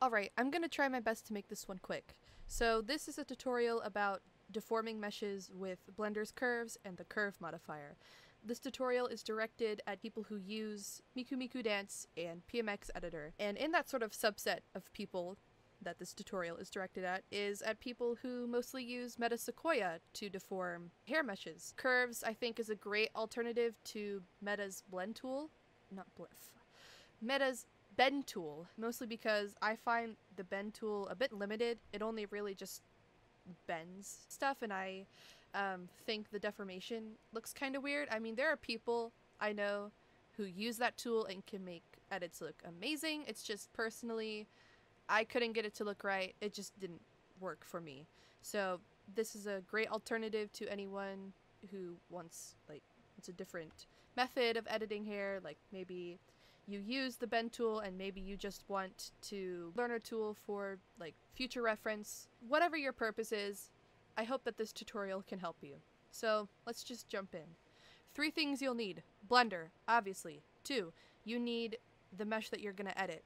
Alright, I'm gonna try my best to make this one quick. So this is a tutorial about deforming meshes with Blender's curves and the curve modifier. This tutorial is directed at people who use Miku Miku Dance and PMX Editor. And in that sort of subset of people that this tutorial is directed at is at people who mostly use Metasequoia to deform hair meshes. Curves, I think, is a great alternative to Meta's blend tool. Not bliff. Meta's bend tool, mostly because I find the bend tool a bit limited. It only really just bends stuff, and I um, think the deformation looks kind of weird. I mean, there are people I know who use that tool and can make edits look amazing. It's just personally, I couldn't get it to look right. It just didn't work for me. So this is a great alternative to anyone who wants like it's a different method of editing hair, like maybe you use the bend tool and maybe you just want to learn a tool for like future reference. Whatever your purpose is, I hope that this tutorial can help you. So let's just jump in. Three things you'll need. Blender, obviously. Two, you need the mesh that you're going to edit.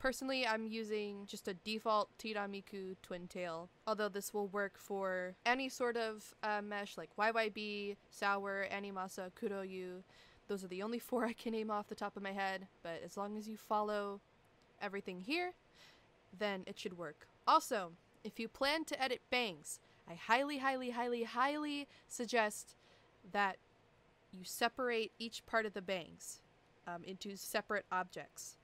Personally, I'm using just a default Tda Miku twin tail, although this will work for any sort of uh, mesh like YYB, Sour, Animasa, Kuroyu. Those are the only four I can name off the top of my head, but as long as you follow everything here, then it should work. Also, if you plan to edit bangs, I highly, highly, highly, highly suggest that you separate each part of the bangs um, into separate objects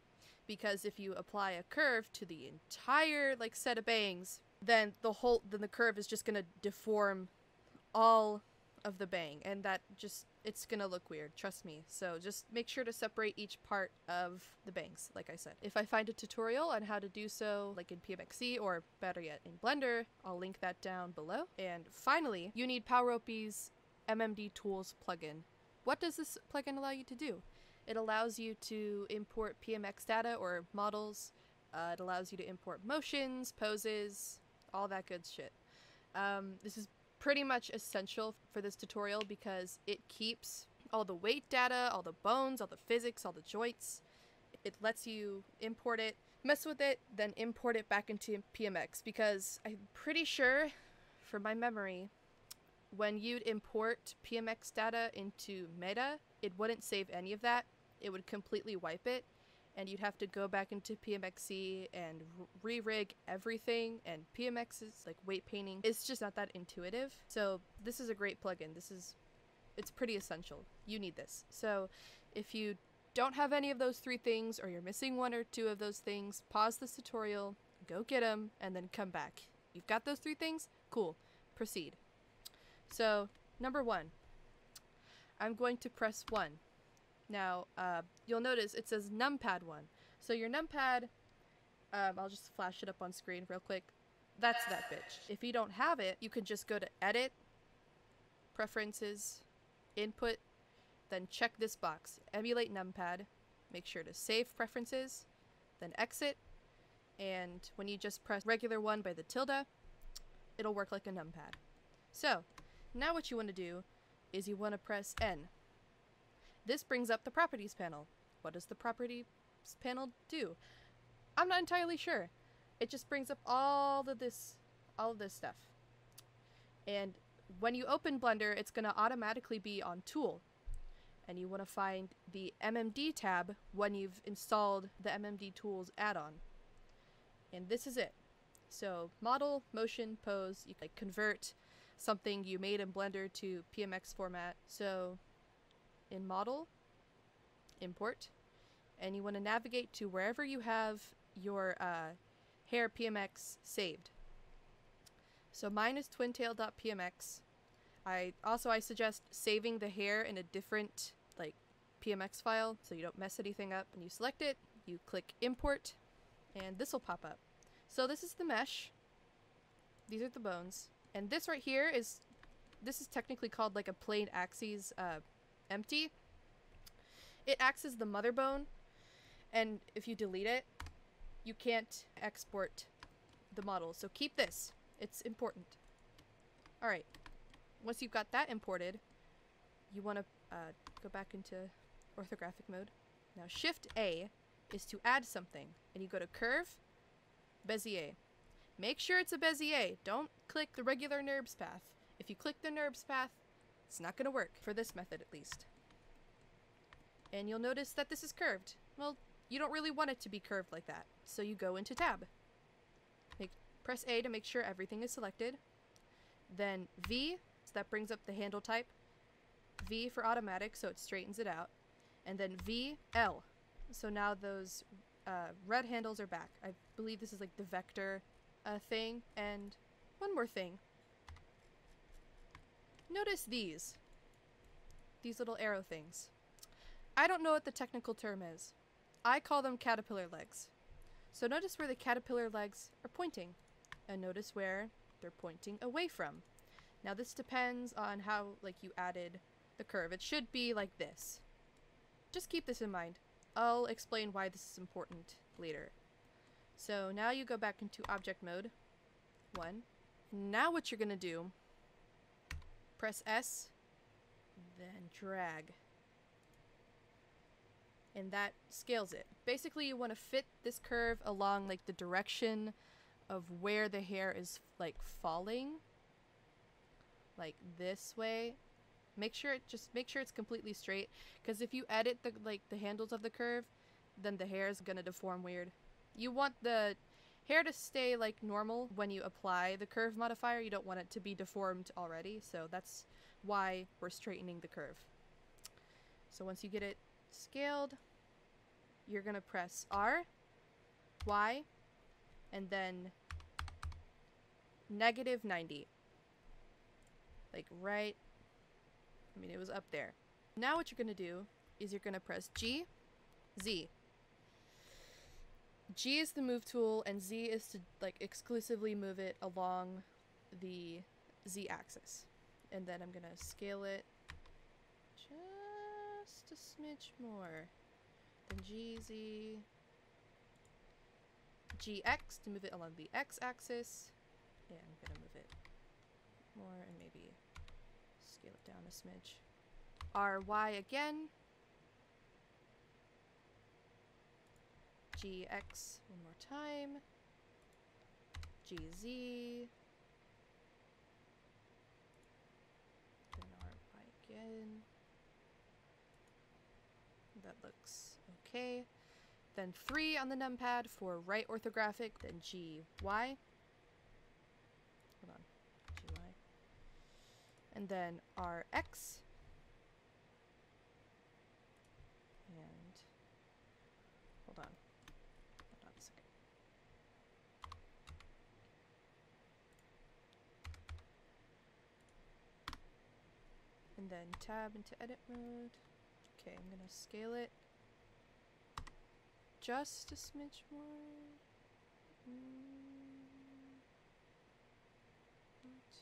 because if you apply a curve to the entire like set of bangs, then the whole then the curve is just gonna deform all of the bang, and that just it's gonna look weird. Trust me. So just make sure to separate each part of the bangs, like I said. If I find a tutorial on how to do so, like in PMXE or better yet in Blender, I'll link that down below. And finally, you need powroupi's MMD Tools plugin. What does this plugin allow you to do? It allows you to import PMX data or models. Uh, it allows you to import motions, poses, all that good shit. Um, this is pretty much essential for this tutorial because it keeps all the weight data, all the bones, all the physics, all the joints. It lets you import it, mess with it, then import it back into PMX because I'm pretty sure, from my memory, when you'd import PMX data into Meta, it wouldn't save any of that. It would completely wipe it and you'd have to go back into PMXE and re-rig everything and PMX's like weight painting it's just not that intuitive. So this is a great plugin. This is it's pretty essential. You need this. So if you don't have any of those three things or you're missing one or two of those things pause this tutorial go get them and then come back. You've got those three things? Cool. Proceed. So number one I'm going to press 1 now, uh, you'll notice it says numpad 1. So your numpad, um, I'll just flash it up on screen real quick. That's that bitch. If you don't have it, you can just go to Edit, Preferences, Input, then check this box, Emulate numpad, make sure to save preferences, then exit, and when you just press regular one by the tilde, it'll work like a numpad. So, now what you want to do is you want to press N this brings up the properties panel. What does the properties panel do? I'm not entirely sure. It just brings up all of this all of this stuff. And when you open Blender, it's going to automatically be on tool. And you want to find the MMD tab when you've installed the MMD tools add-on. And this is it. So model, motion, pose, you can convert something you made in Blender to PMX format. So in model, import, and you want to navigate to wherever you have your uh, hair PMX saved. So mine is twintail.pmx. I also I suggest saving the hair in a different like PMX file so you don't mess anything up. And you select it, you click import, and this will pop up. So this is the mesh. These are the bones. And this right here is, this is technically called like a plane axes uh, empty, it acts as the mother bone, and if you delete it, you can't export the model. So keep this. It's important. Alright. Once you've got that imported, you want to uh, go back into orthographic mode. Now Shift A is to add something. And you go to Curve, Bezier. Make sure it's a Bezier. Don't click the regular NURBS path. If you click the NURBS path, it's not going to work, for this method at least. And you'll notice that this is curved. Well, you don't really want it to be curved like that, so you go into Tab. Make, press A to make sure everything is selected. Then V, so that brings up the handle type. V for automatic, so it straightens it out. And then V, L. So now those uh, red handles are back. I believe this is like the vector uh, thing. And one more thing. Notice these. These little arrow things. I don't know what the technical term is. I call them caterpillar legs. So notice where the caterpillar legs are pointing. And notice where they're pointing away from. Now this depends on how like you added the curve. It should be like this. Just keep this in mind. I'll explain why this is important later. So now you go back into object mode. One. Now what you're gonna do, press S, then drag. And that scales it. Basically you want to fit this curve along like the direction of where the hair is like falling. Like this way Make sure it just make sure it's completely straight because if you edit the like the handles of the curve, then the hair is going to deform weird. You want the hair to stay like normal when you apply the curve modifier. You don't want it to be deformed already, so that's why we're straightening the curve. So once you get it scaled, you're going to press R, Y, and then negative 90. Like right I mean, it was up there. Now what you're going to do is you're going to press G, Z. G is the move tool and Z is to like exclusively move it along the Z axis. And then I'm to scale it just a smidge more. Then G, Z, GX to move it along the X axis. Yeah, I'm to move it more and maybe scale it down a smidge. RY again. GX one more time. GZ. Then RY again. That looks okay. Then 3 on the numpad for right orthographic, then GY. Hold on, GY. And then Rx. And hold on. Hold on a second. And then tab into edit mode. Okay, I'm gonna scale it just a smidge more. Mm,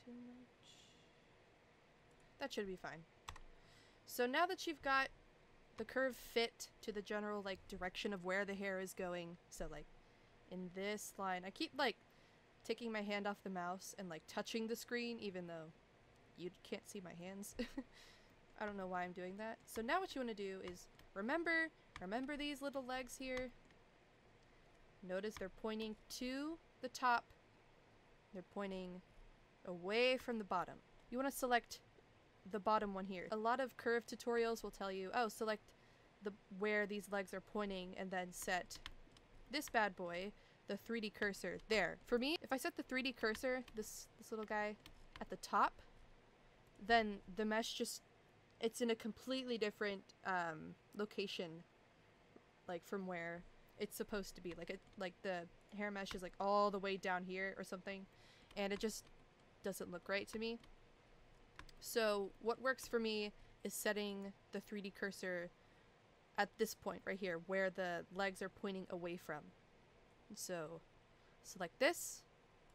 too much. That should be fine. So now that you've got the curve fit to the general like direction of where the hair is going, so like in this line, I keep like taking my hand off the mouse and like touching the screen even though you can't see my hands. I don't know why I'm doing that. So now what you want to do is remember, remember these little legs here? Notice they're pointing to the top. They're pointing away from the bottom. You want to select the bottom one here. A lot of curve tutorials will tell you, oh, select the where these legs are pointing and then set this bad boy, the 3D cursor, there. For me, if I set the 3D cursor, this, this little guy, at the top, then the mesh just, it's in a completely different um, location, like from where it's supposed to be. Like it, like the hair mesh is like all the way down here or something, and it just doesn't look right to me. So what works for me is setting the 3D cursor at this point right here where the legs are pointing away from. So select this,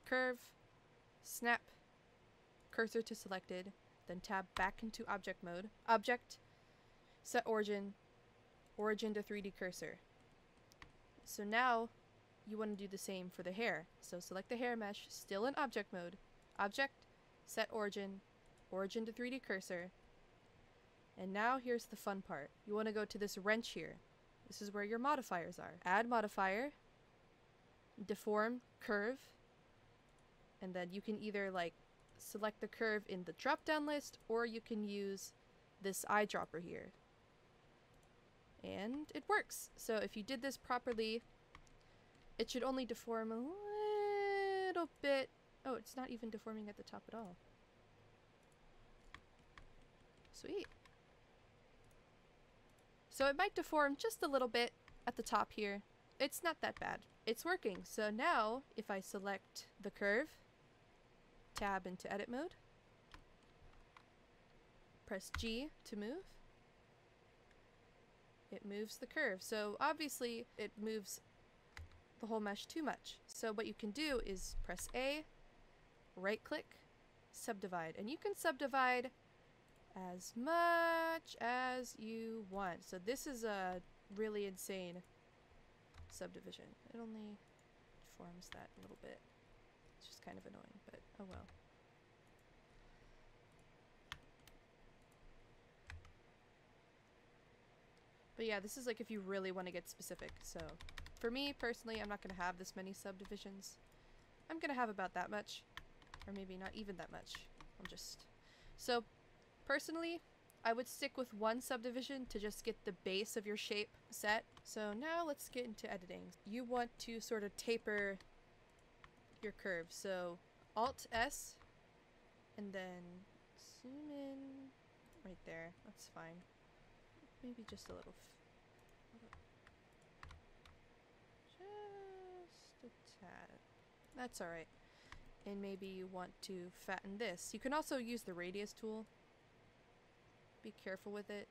curve, snap, cursor to selected, then tab back into object mode, object, set origin, origin to 3D cursor. So now you want to do the same for the hair. So select the hair mesh, still in object mode, object, set origin, origin to 3D cursor. And now here's the fun part. You want to go to this wrench here. This is where your modifiers are. Add modifier. deform curve. And then you can either like select the curve in the drop down list or you can use this eyedropper here. And it works. So if you did this properly, it should only deform a little bit. Oh, it's not even deforming at the top at all. Sweet. So it might deform just a little bit at the top here. It's not that bad. It's working. So now if I select the curve, tab into edit mode, press G to move, it moves the curve. So obviously it moves the whole mesh too much. So what you can do is press A, right click, subdivide. And you can subdivide as much as you want. So this is a really insane subdivision. It only forms that a little bit. It's just kind of annoying, but oh well. But yeah, this is like if you really want to get specific. So for me personally, I'm not going to have this many subdivisions. I'm going to have about that much. Or maybe not even that much. I'm just... So personally, I would stick with one subdivision to just get the base of your shape set. So now let's get into editing. You want to sort of taper your curve. So Alt S and then zoom in right there. That's fine. Maybe just a little just a tad. That's alright. And maybe you want to fatten this. You can also use the radius tool. Be careful with it,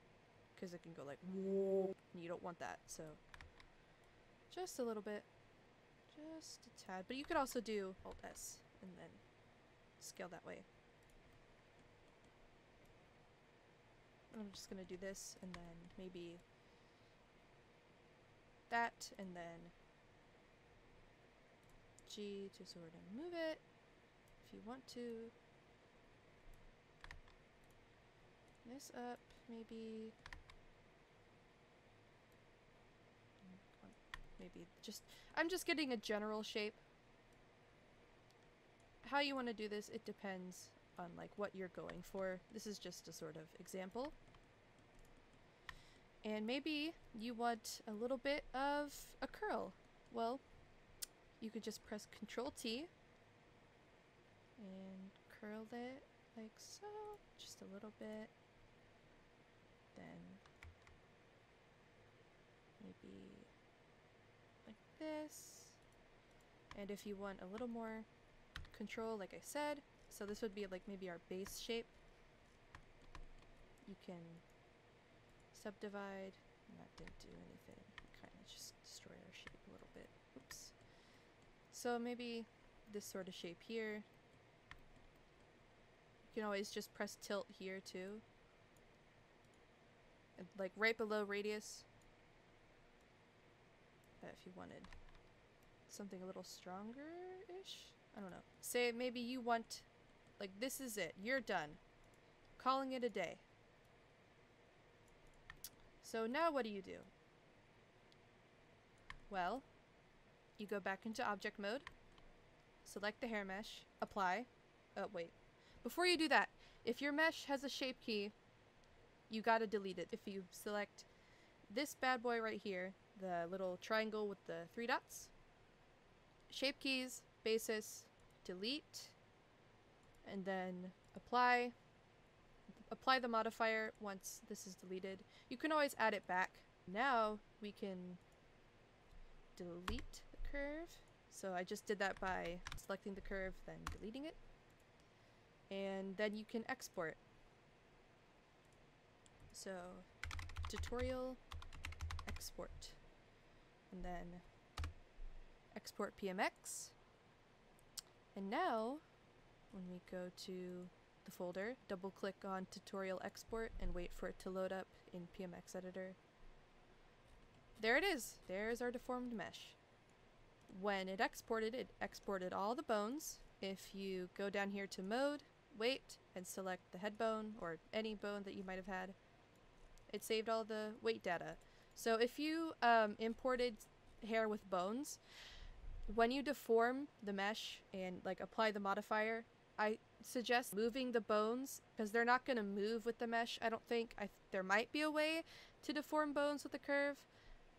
because it can go like whoa, and you don't want that, so just a little bit. Just a tad. But you could also do Alt S and then scale that way. I'm just gonna do this and then maybe that and then G to sort of move it if you want to. This up, maybe. Maybe just, I'm just getting a general shape. How you want to do this, it depends on like what you're going for. This is just a sort of example. And maybe you want a little bit of a curl. Well, you could just press Control T and curl it like so, just a little bit. Then maybe like this. And if you want a little more control, like I said, so this would be like maybe our base shape. You can subdivide, that didn't do anything. Kind of just destroyed our shape a little bit. Oops. So maybe this sort of shape here. You can always just press tilt here too. And like right below radius. Uh, if you wanted something a little stronger-ish? I don't know. Say maybe you want, like this is it. You're done. Calling it a day. So now what do you do? Well, you go back into object mode, select the hair mesh, apply. Oh, wait. Before you do that, if your mesh has a shape key, you gotta delete it. If you select this bad boy right here, the little triangle with the three dots, shape keys, basis, delete, and then apply. Apply the modifier once this is deleted. You can always add it back. Now we can delete the curve. So I just did that by selecting the curve, then deleting it. And then you can export. So tutorial export. And then export PMX. And now when we go to the folder, double click on tutorial export and wait for it to load up in PMX editor. There it is. There's our deformed mesh when it exported, it exported all the bones. If you go down here to mode, weight, and select the head bone or any bone that you might have had, it saved all the weight data. So if you um, imported hair with bones, when you deform the mesh and like apply the modifier, I suggest moving the bones because they're not going to move with the mesh. I don't think. I there might be a way to deform bones with the curve.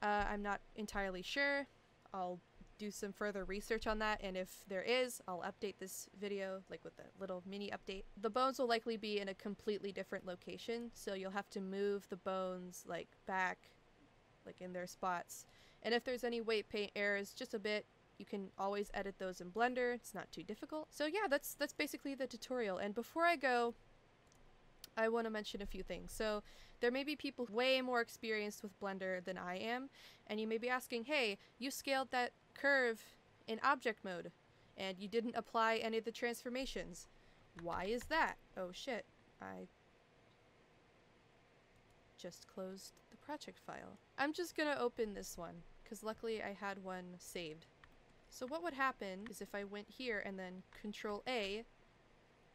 Uh, I'm not entirely sure. I'll do some further research on that, and if there is, I'll update this video, like with a little mini update. The bones will likely be in a completely different location, so you'll have to move the bones, like, back, like, in their spots. And if there's any weight paint errors, just a bit, you can always edit those in Blender. It's not too difficult. So yeah, that's that's basically the tutorial. And before I go, I want to mention a few things. So there may be people way more experienced with Blender than I am, and you may be asking, hey, you scaled that curve in object mode, and you didn't apply any of the transformations. Why is that? Oh shit, I just closed the project file. I'm just gonna open this one, because luckily I had one saved. So what would happen is if I went here and then Control A,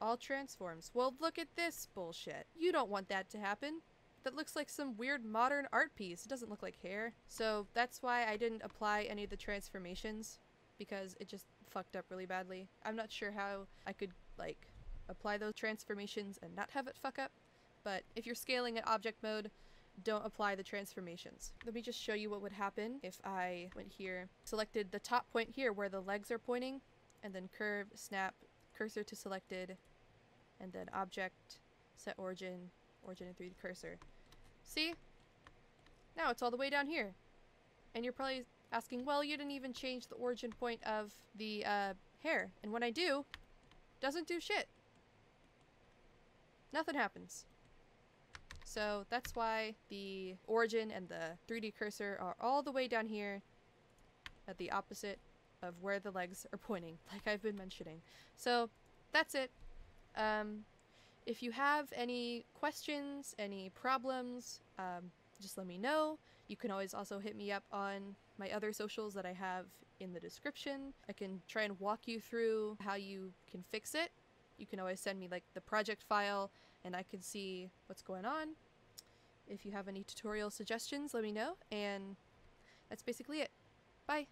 all transforms. Well, look at this bullshit. You don't want that to happen. That looks like some weird modern art piece. It doesn't look like hair. So that's why I didn't apply any of the transformations because it just fucked up really badly. I'm not sure how I could like apply those transformations and not have it fuck up. But if you're scaling at object mode, don't apply the transformations. Let me just show you what would happen if I went here, selected the top point here where the legs are pointing, and then curve, snap, cursor to selected, and then object, set origin, origin and 3D cursor. See? Now it's all the way down here. And you're probably asking, well, you didn't even change the origin point of the uh, hair. And when I do, doesn't do shit. Nothing happens. So that's why the origin and the 3D cursor are all the way down here at the opposite of where the legs are pointing, like I've been mentioning. So that's it. Um, if you have any questions, any problems, um, just let me know. You can always also hit me up on my other socials that I have in the description. I can try and walk you through how you can fix it. You can always send me like the project file and I can see what's going on. If you have any tutorial suggestions, let me know. And that's basically it. Bye!